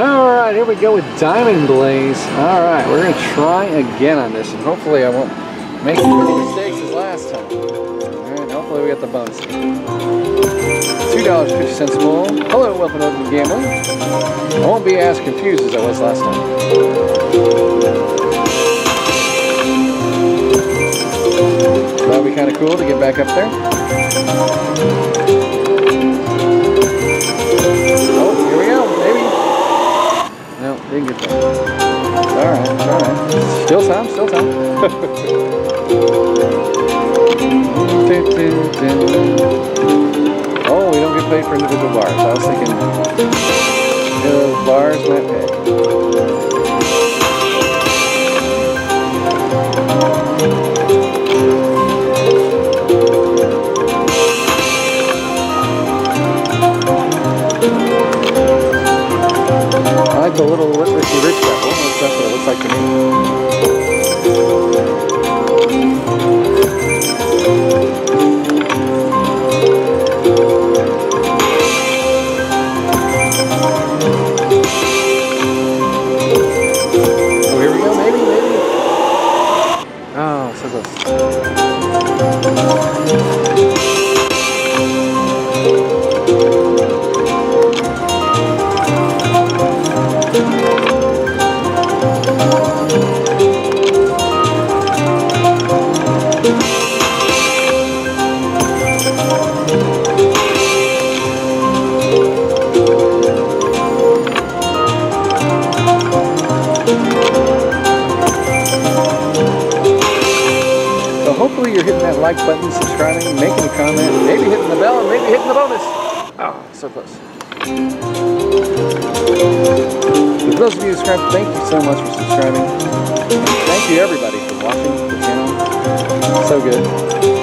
Alright, here we go with Diamond Blaze. Alright, we're going to try again on this, and hopefully I won't make as many mistakes as last time. Alright, hopefully we get the bonus. $2.50 more. Hello, welcome to Gambling. I won't be as confused as I was last time. That'd be kind of cool to get back up there. Oh, here we go, maybe. No, didn't get that. Alright, alright. Still time, still time. oh, we don't get paid for individual bars. I was thinking those bars might pay. Subscribing, making a comment, maybe hitting the bell, and maybe hitting the bonus. Oh, so close. For those of you subscribed, thank you so much for subscribing. Thank you everybody for watching the channel. So good.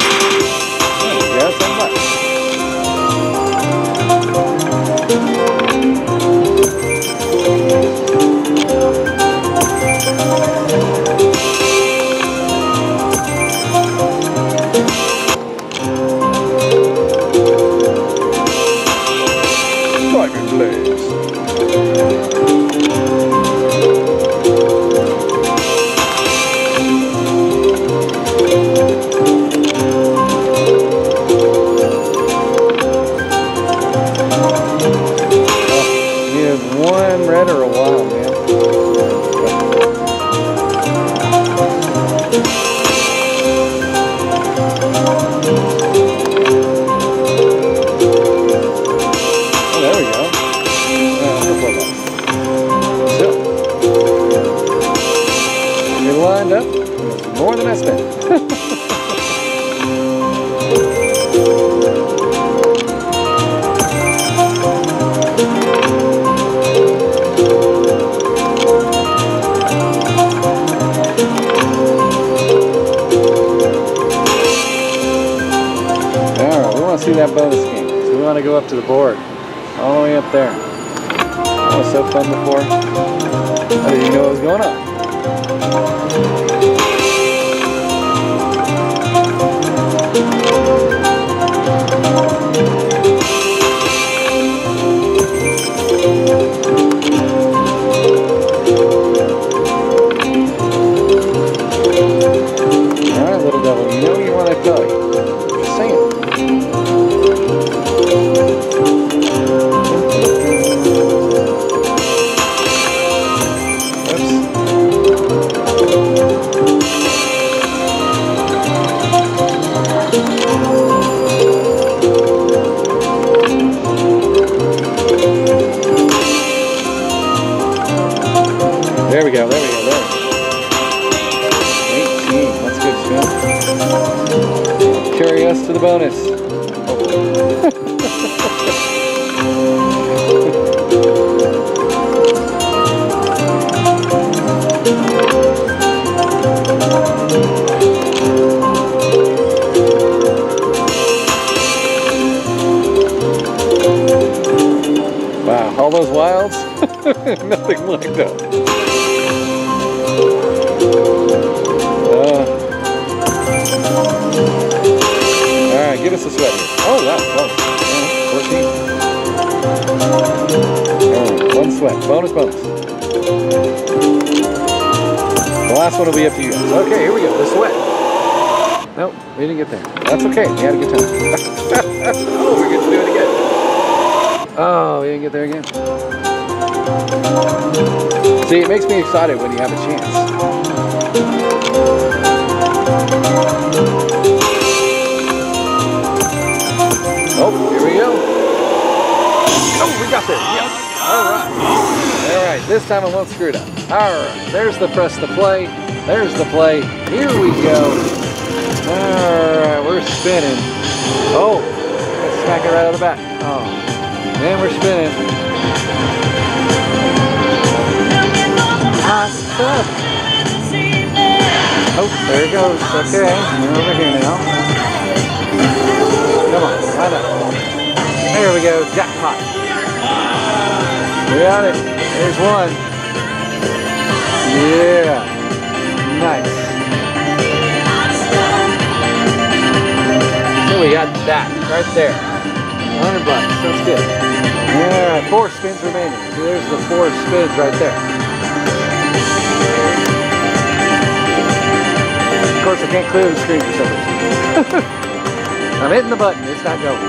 To see that bonus game. So we want to go up to the board. All the way up there. That was so fun before. I didn't even know what was going on. Nothing like that. Uh, all right, give us a sweat. Oh, wow, close. Yeah, 14. Alright, one sweat. Bonus, bonus. The last one will be up to you guys. Okay, here we go. The sweat. Nope, we didn't get there. That's okay. We had a good time. oh, we get to do it again. Oh, we didn't get there again. See, it makes me excited when you have a chance. Oh, here we go. Oh, we got there. Yes. All right. All right. This time I won't screw it up. All right. There's the press to play. There's the play. Here we go. All right. We're spinning. Oh, smack it right out of the back. Oh, and we're spinning. Hot stuff. Oh, there it goes. Okay. We're over here now. Come on. Why not? There we go. Jackpot. We got it. There's one. Yeah. Nice. So we got that right there. 100 bucks. That's good. Right. Four spins remaining. There's the four spins right there. Course, I can't clear the screen for some reason. I'm hitting the button. It's not going.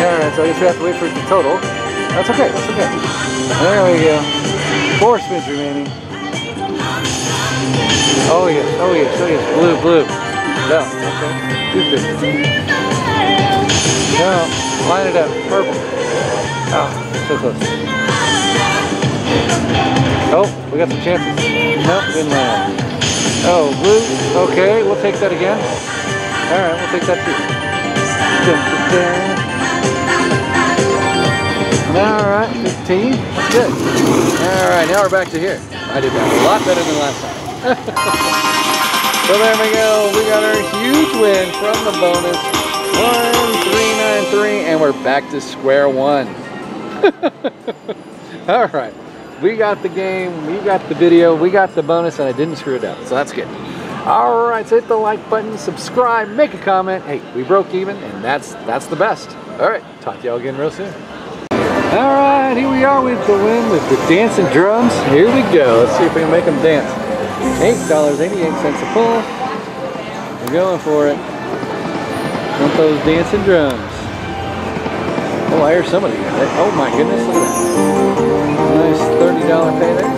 Alright, so I guess we have to wait for the total. That's okay, that's okay. There we go. Four spins remaining. Oh yes, oh yes, oh yes. Blue, blue. No, okay. Two spins. No, line it up. Purple. Oh, so close. Oh, we got some chances. Nope, didn't up. Oh, blue. Okay, we'll take that again. Alright, we'll take that too. Dun, dun, dun. Alright, 15. That's good. Alright, now we're back to here. I did that a lot better than last time. so there we go. We got our huge win from the bonus. 1393 and we're back to square one. Alright. We got the game, we got the video, we got the bonus, and I didn't screw it up. So that's good. Alright, so hit the like button, subscribe, make a comment. Hey, we broke even, and that's that's the best. Alright, talk to y'all again real soon. All right, here we are with the win with the dancing drums. Here we go. Let's see if we can make them dance. $8.88 a pull. We're going for it. Want those dancing drums. Oh, I hear somebody. Oh my goodness, look at that. Nice $30 payday.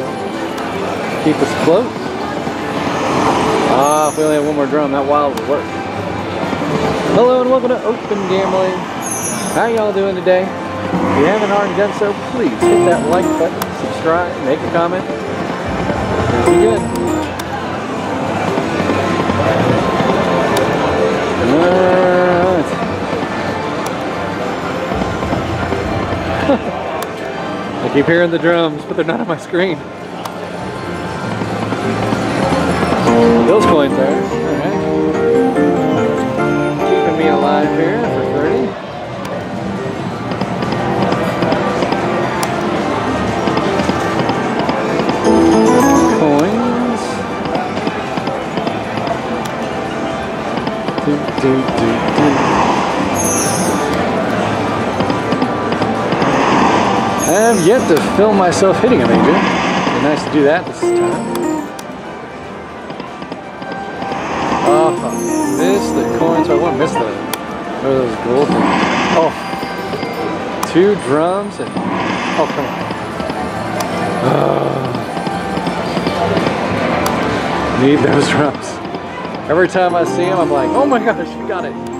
Keep us afloat. Ah, if we only have one more drum, that wild would work. Hello and welcome to Open Gambling. How y'all doing today? If you haven't already done so, please hit that like button, subscribe, make a comment. Pretty good. Keep hearing the drums, but they're not on my screen. Those coins there. Alright. Keeping me alive here for 30. coins. Do, do, do, have yet to film myself hitting a major. Nice to do that this time. Oh, miss the coins. Oh, I won't miss the are those gold things. Oh, two drums and oh come on. Oh. Need those drums. Every time I see them, I'm like, oh my gosh, you got it.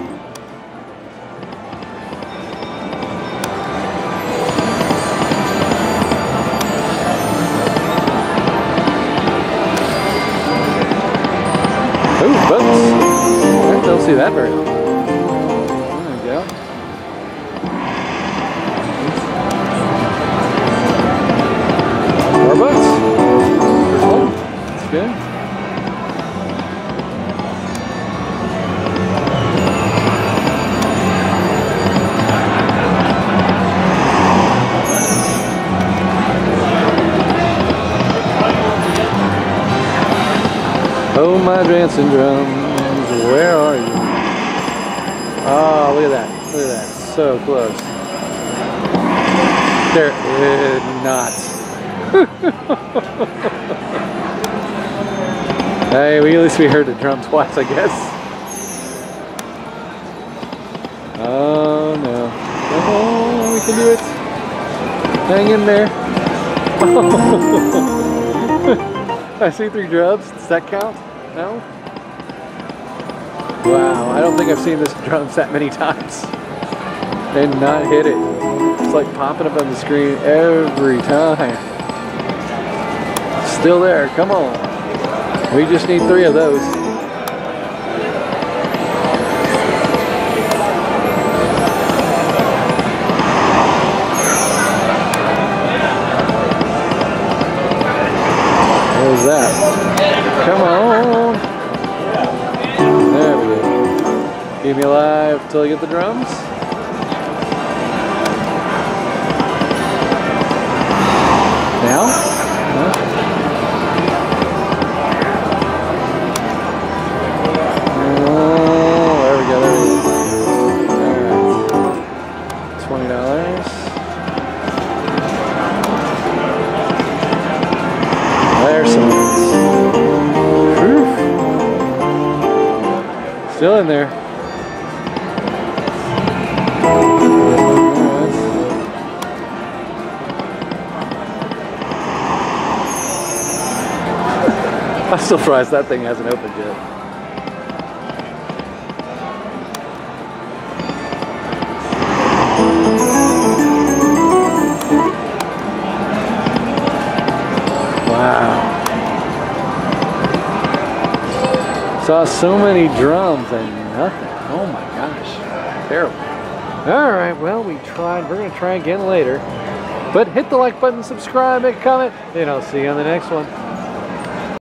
Books. I don't see that very often. Oh, my dancing drums, where are you? Oh, look at that. Look at that. So close. They're uh, not. hey, we at least we heard the drum twice, I guess. Oh no. On, we can do it. Hang in there. I see three drums. Does that count? No? Wow, I don't think I've seen this drums that many times and not hit it. It's like popping up on the screen every time. Still there, come on. We just need three of those. Keep me alive till I get the drums. Now? No? Oh, there we go, there we go. Alright. Twenty dollars. There's some Whew. Still in there. I'm surprised that thing hasn't opened yet. Wow. Saw so many drums and nothing. Oh my gosh. Terrible. Alright, well we tried. We're to try again later. But hit the like button, subscribe, make a comment, and I'll see you on the next one.